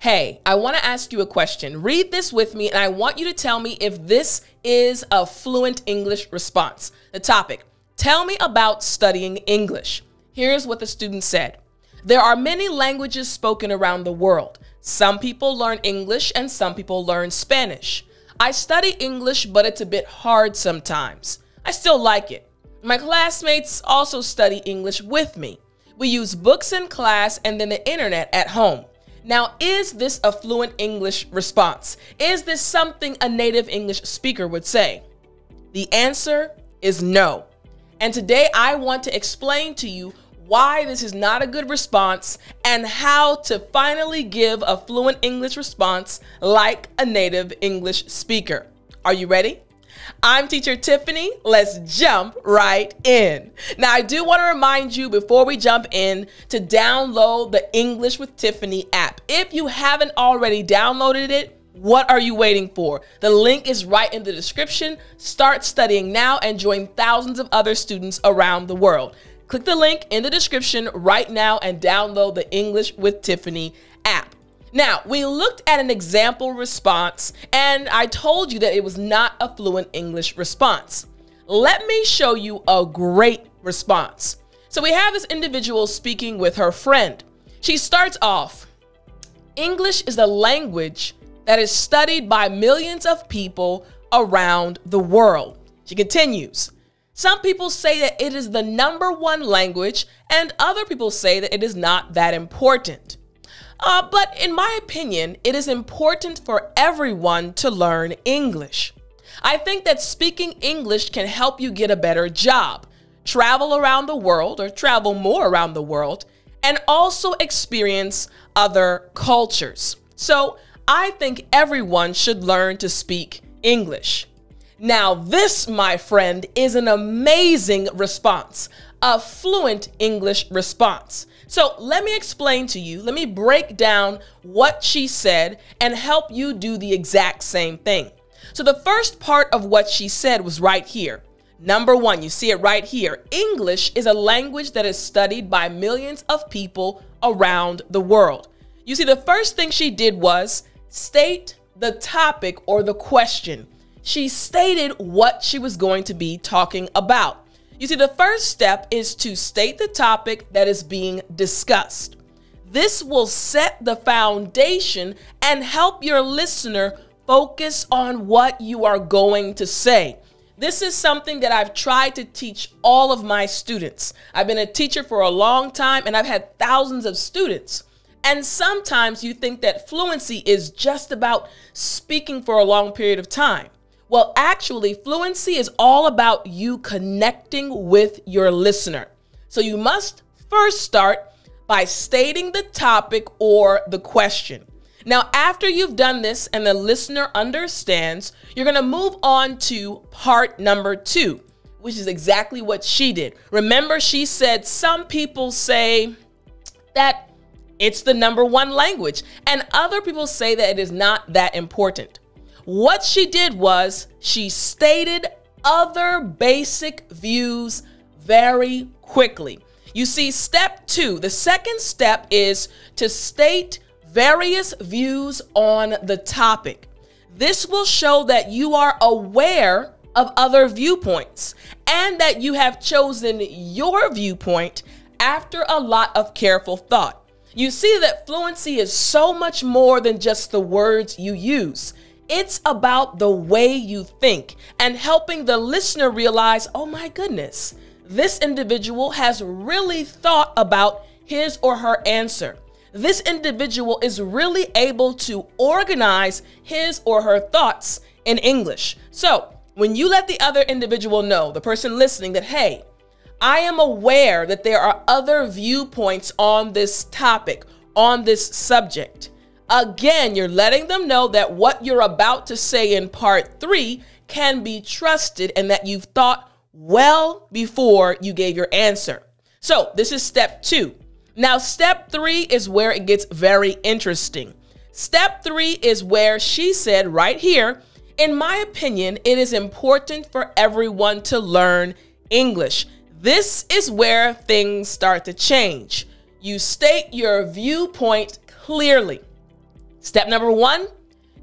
Hey, I want to ask you a question. Read this with me, and I want you to tell me if this is a fluent English response. The topic Tell me about studying English. Here's what the student said There are many languages spoken around the world. Some people learn English and some people learn Spanish. I study English, but it's a bit hard sometimes. I still like it. My classmates also study English with me. We use books in class and then the internet at home. Now, is this a fluent English response? Is this something a native English speaker would say? The answer is no. And today I want to explain to you why this is not a good response and how to finally give a fluent English response like a native English speaker. Are you ready? I'm teacher Tiffani. Let's jump right in. Now, I do want to remind you before we jump in to download the English with Tiffani app. If you haven't already downloaded it, what are you waiting for? The link is right in the description. Start studying now and join thousands of other students around the world. Click the link in the description right now and download the English with Tiffani app. Now, we looked at an example response and I told you that it was not a fluent English response. Let me show you a great response. So we have this individual speaking with her friend. She starts off English is the language that is studied by millions of people around the world. She continues Some people say that it is the number one language, and other people say that it is not that important. Uh, but in my opinion, it is important for everyone to learn English. I think that speaking English can help you get a better job, travel around the world or travel more around the world, and also experience other cultures. So I think everyone should learn to speak English. Now, this, my friend, is an amazing response, a fluent English response. So let me explain to you, let me break down what she said and help you do the exact same thing. So the first part of what she said was right here. Number one, you see it right here. English is a language that is studied by millions of people around the world. You see, the first thing she did was state the topic or the question. She stated what she was going to be talking about. You see, the first step is to state the topic that is being discussed. This will set the foundation and help your listener focus on what you are going to say. This is something that I've tried to teach all of my students. I've been a teacher for a long time and I've had thousands of students. And sometimes you think that fluency is just about speaking for a long period of time. Well, actually, fluency is all about you connecting with your listener. So you must first start by stating the topic or the question. Now, after you've done this and the listener understands, you're going to move on to part number two, which is exactly what she did. Remember, she said some people say that it's the number one language, and other people say that it is not that important. What she did was she stated other basic views very quickly. You see, step two, the second step is to state various views on the topic. This will show that you are aware of other viewpoints and that you have chosen your viewpoint after a lot of careful thought. You see that fluency is so much more than just the words you use. It's about the way you think and helping the listener realize, oh my goodness, this individual has really thought about his or her answer. This individual is really able to organize his or her thoughts in English. So, when you let the other individual know, the person listening, that, hey, I am aware that there are other viewpoints on this topic, on this subject. Again, you're letting them know that what you're about to say in part three can be trusted and that you've thought well before you gave your answer. So, this is step two. Now, step three is where it gets very interesting. Step three is where she said right here, in my opinion, it is important for everyone to learn English. This is where things start to change. You state your viewpoint clearly. Step number one,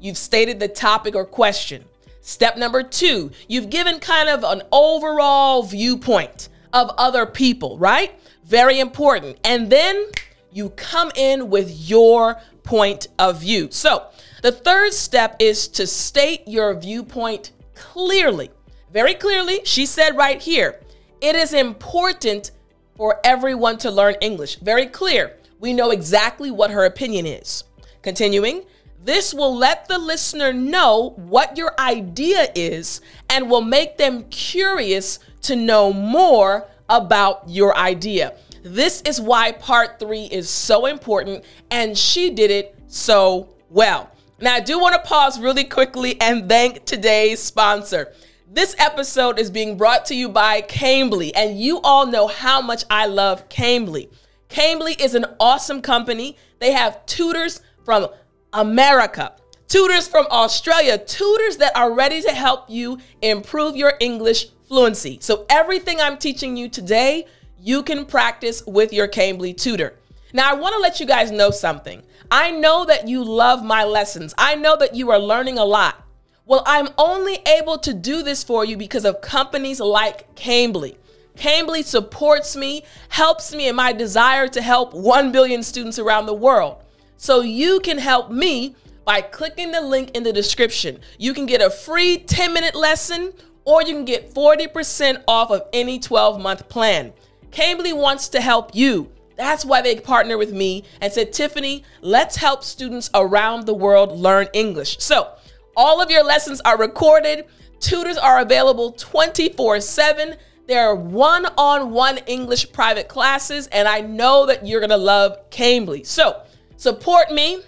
you've stated the topic or question. Step number two, you've given kind of an overall viewpoint of other people, right? Very important. And then you come in with your point of view. So the third step is to state your viewpoint clearly. Very clearly, she said right here, it is important for everyone to learn English. Very clear. We know exactly what her opinion is. Continuing, this will let the listener know what your idea is and will make them curious to know more about your idea. This is why part three is so important, and she did it so well. Now, I do want to pause really quickly and thank today's sponsor. This episode is being brought to you by Cambly, and you all know how much I love Cambly. Cambly is an awesome company. They have tutors from America, tutors from Australia, tutors that are ready to help you improve your English fluency. So, everything I'm teaching you today, you can practice with your Cambly tutor. Now, I want to let you guys know something. I know that you love my lessons. I know that you are learning a lot. Well, I'm only able to do this for you because of companies like Cambly. Cambly supports me, helps me in my desire to help 1 billion students around the world. So you can help me by clicking the link in the description. You can get a free 10 minute lesson or you can get 40% off of any 12 month plan. Cambly wants to help you. That's why they partner with me and said, Tiffani, let's help students around the world learn English. So, all of your lessons are recorded. Tutors are available 24 7. There are one on one English private classes, and I know that you're gonna love Cambly. So, support me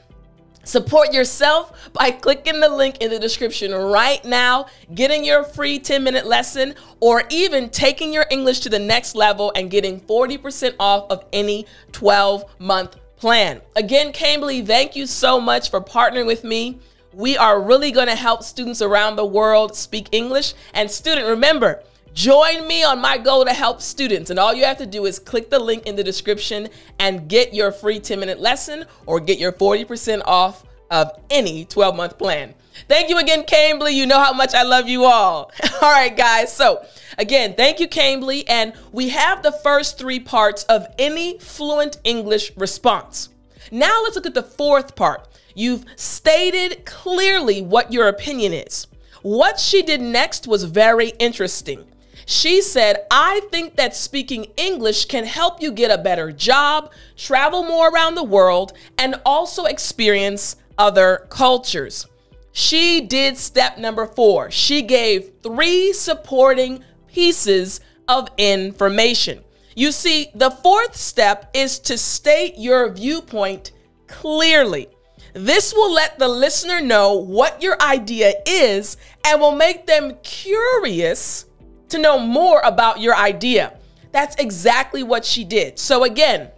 Support yourself by clicking the link in the description right now, getting your free 10 minute lesson, or even taking your English to the next level and getting 40% off of any 12 month plan. Again, Cambly, thank you so much for partnering with me. We are really going to help students around the world speak English. And, student, remember, Join me on my goal to help students. And all you have to do is click the link in the description and get your free 10 minute lesson or get your 40% off of any 12 month plan. Thank you again, Cambly. You know how much I love you all. all right, guys. So, again, thank you, Cambly. And we have the first three parts of any fluent English response. Now, let's look at the fourth part. You've stated clearly what your opinion is. What she did next was very interesting. She said, I think that speaking English can help you get a better job, travel more around the world, and also experience other cultures. She did step number four. She gave three supporting pieces of information. You see, the fourth step is to state your viewpoint clearly. This will let the listener know what your idea is and will make them curious to know more about your idea. That's exactly what she did. So, again,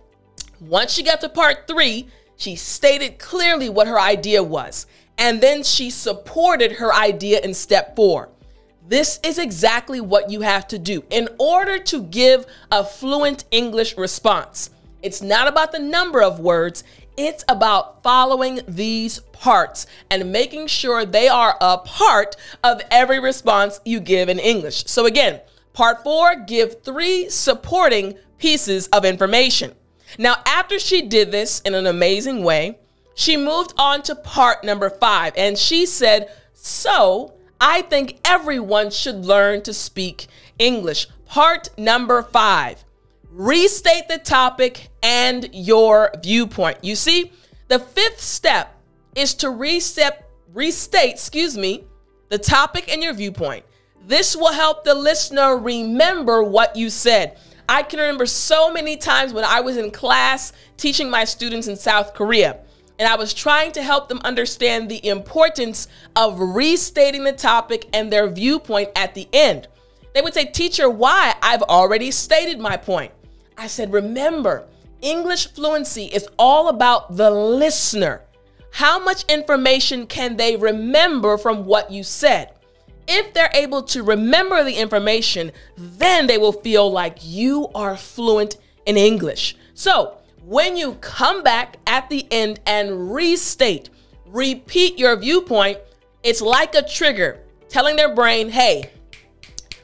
once she got to part three, she stated clearly what her idea was, and then she supported her idea in step four. This is exactly what you have to do in order to give a fluent English response. It's not about the number of words, it's about following these parts and making sure they are a part of every response you give in English. So, again, part four, give three supporting pieces of information. Now, after she did this in an amazing way, she moved on to part number five and she said, So, I think everyone should learn to speak English. Part number five restate the topic and your viewpoint. You see, the fifth step is to reset, restate, excuse me, the topic and your viewpoint. This will help the listener remember what you said. I can remember so many times when I was in class teaching my students in South Korea, and I was trying to help them understand the importance of restating the topic and their viewpoint at the end. They would say, Teacher, why? I've already stated my point. I said, remember, English fluency is all about the listener. How much information can they remember from what you said? If they're able to remember the information, then they will feel like you are fluent in English. So, when you come back at the end and restate, repeat your viewpoint, it's like a trigger telling their brain, hey,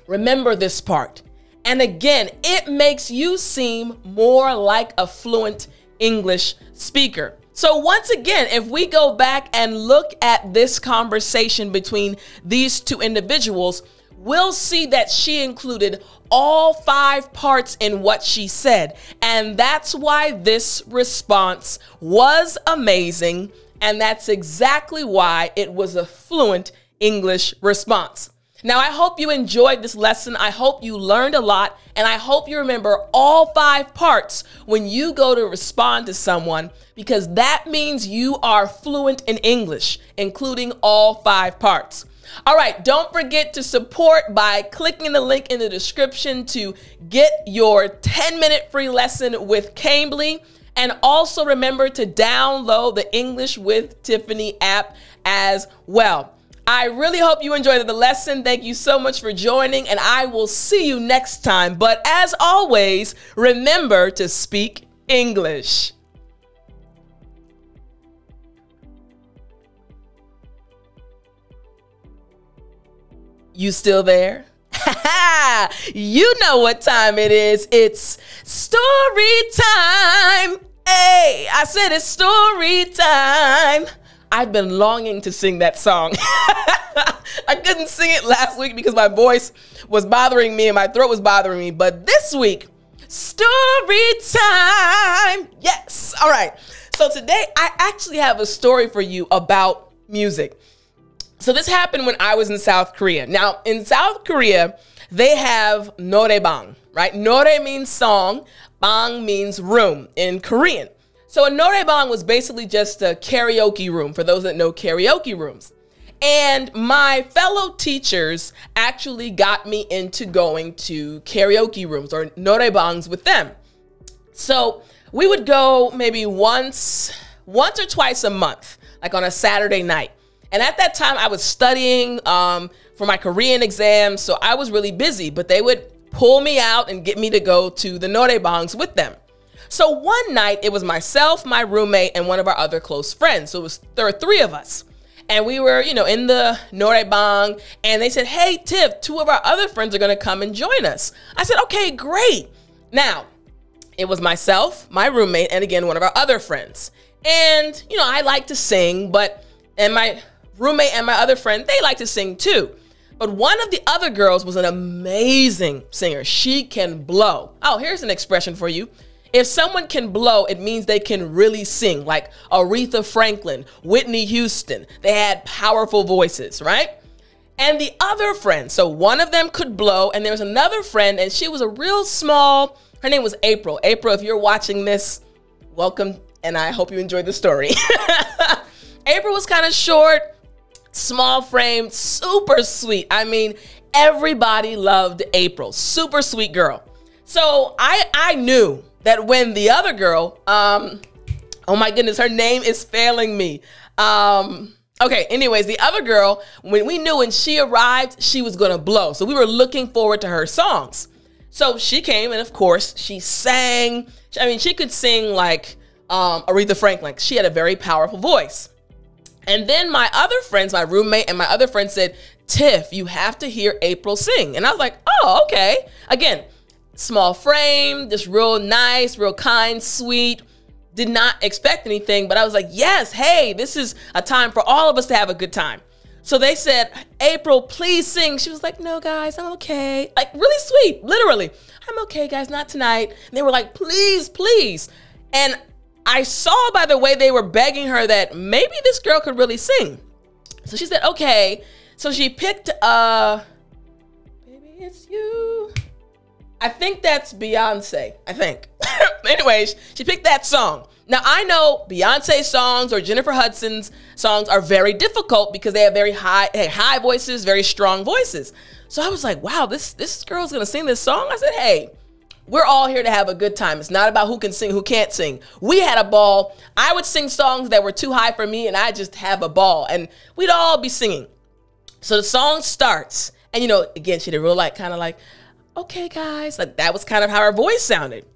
remember this part. And again, it makes you seem more like a fluent English speaker. So, once again, if we go back and look at this conversation between these two individuals, we'll see that she included all five parts in what she said. And that's why this response was amazing. And that's exactly why it was a fluent English response. Now, I hope you enjoyed this lesson. I hope you learned a lot, and I hope you remember all five parts when you go to respond to someone because that means you are fluent in English, including all five parts. All right, don't forget to support by clicking the link in the description to get your 10 minute free lesson with Cambly. And also remember to download the English with Tiffani app as well. I really hope you enjoyed the lesson. Thank you so much for joining, and I will see you next time. But as always, remember to speak English. You still there? you know what time it is. It's story time. Hey, I said it's story time. I've been longing to sing that song. I couldn't sing it last week because my voice was bothering me and my throat was bothering me. But this week, story time. Yes. All right. So today, I actually have a story for you about music. So this happened when I was in South Korea. Now, in South Korea, they have noraebang, right? Norae means song, bang means room in Korean. So a noraebang was basically just a karaoke room for those that know karaoke rooms. And my fellow teachers actually got me into going to karaoke rooms or noraebangs with them. So we would go maybe once, once or twice a month, like on a Saturday night. And at that time, I was studying um, for my Korean exams, so I was really busy. But they would pull me out and get me to go to the noraebangs with them. So one night it was myself, my roommate, and one of our other close friends. So it was there were three of us. And we were, you know, in the Noraebang, and they said, Hey, Tiff, two of our other friends are gonna come and join us. I said, Okay, great. Now, it was myself, my roommate, and again, one of our other friends. And, you know, I like to sing, but, and my roommate and my other friend, they like to sing too. But one of the other girls was an amazing singer. She can blow. Oh, here's an expression for you. If someone can blow, it means they can really sing, like Aretha Franklin, Whitney Houston. They had powerful voices, right? And the other friend, so one of them could blow, and there was another friend, and she was a real small, her name was April. April, if you're watching this, welcome, and I hope you enjoyed the story. April was kind of short, small frame, super sweet. I mean, everybody loved April. Super sweet girl. So I I knew that when the other girl, um, oh my goodness, her name is failing me. Um, okay, anyways, the other girl, when we knew when she arrived, she was gonna blow. So we were looking forward to her songs. So she came, and of course, she sang. I mean, she could sing like um, Aretha Franklin. She had a very powerful voice. And then my other friends, my roommate and my other friend said, Tiff, you have to hear April sing. And I was like, oh, okay. Again, small frame, just real nice, real kind, sweet. Did not expect anything, but I was like, yes, hey, this is a time for all of us to have a good time. So they said, April, please sing. She was like, no, guys, I'm okay. Like, really sweet, literally. I'm okay, guys, not tonight. And they were like, please, please. And I saw by the way they were begging her that maybe this girl could really sing. So she said, okay. So she picked, uh, Baby, it's you. I think that's Beyonce. I think. Anyways, she picked that song. Now I know Beyonce songs or Jennifer Hudson's songs are very difficult because they have very high high voices, very strong voices. So I was like, wow, this this girl's gonna sing this song. I said, hey, we're all here to have a good time. It's not about who can sing, who can't sing. We had a ball. I would sing songs that were too high for me, and I just have a ball, and we'd all be singing. So the song starts, and you know, again, she did real like kind of like okay, guys. Like that was kind of how her voice sounded.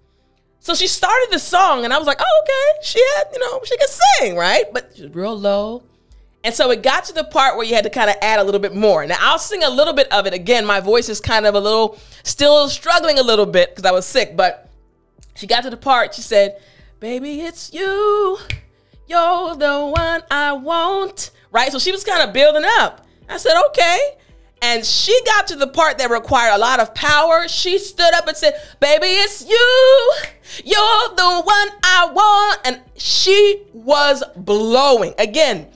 So she started the song, and I was like, oh, okay. She had, you know, she could sing, right? But she was real low, And so it got to the part where you had to kind of add a little bit more. Now I'll sing a little bit of it. Again, my voice is kind of a little, still struggling a little bit because I was sick. But she got to the part, she said, Baby, it's you. You're the one I want. Right? So she was kind of building up. I said, okay. And she got to the part that required a lot of power. She stood up and said, Baby, it's you. You're the one I want. And she was blowing. Again,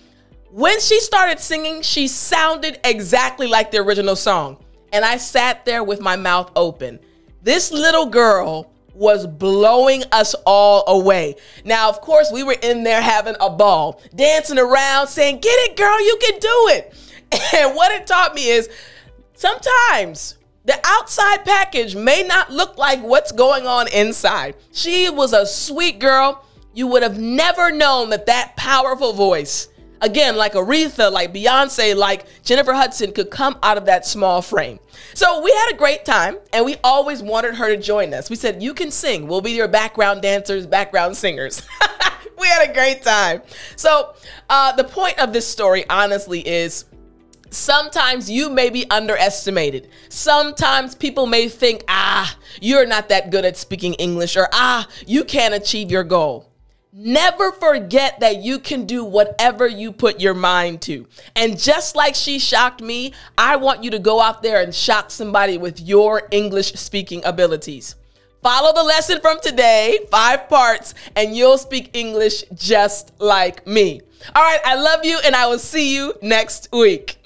when she started singing, she sounded exactly like the original song. And I sat there with my mouth open. This little girl was blowing us all away. Now, of course, we were in there having a ball, dancing around, saying, Get it, girl, you can do it. And what it taught me is sometimes the outside package may not look like what's going on inside. She was a sweet girl. You would have never known that that powerful voice again, like Aretha, like Beyonce, like Jennifer Hudson could come out of that small frame. So we had a great time and we always wanted her to join us. We said, You can sing. We'll be your background dancers, background singers. we had a great time. So uh, the point of this story, honestly, is sometimes you may be underestimated. Sometimes people may think, ah, you're not that good at speaking English, or ah, you can't achieve your goal. Never forget that you can do whatever you put your mind to. And just like she shocked me, I want you to go out there and shock somebody with your English speaking abilities. Follow the lesson from today, five parts, and you'll speak English just like me. All right, I love you, and I will see you next week.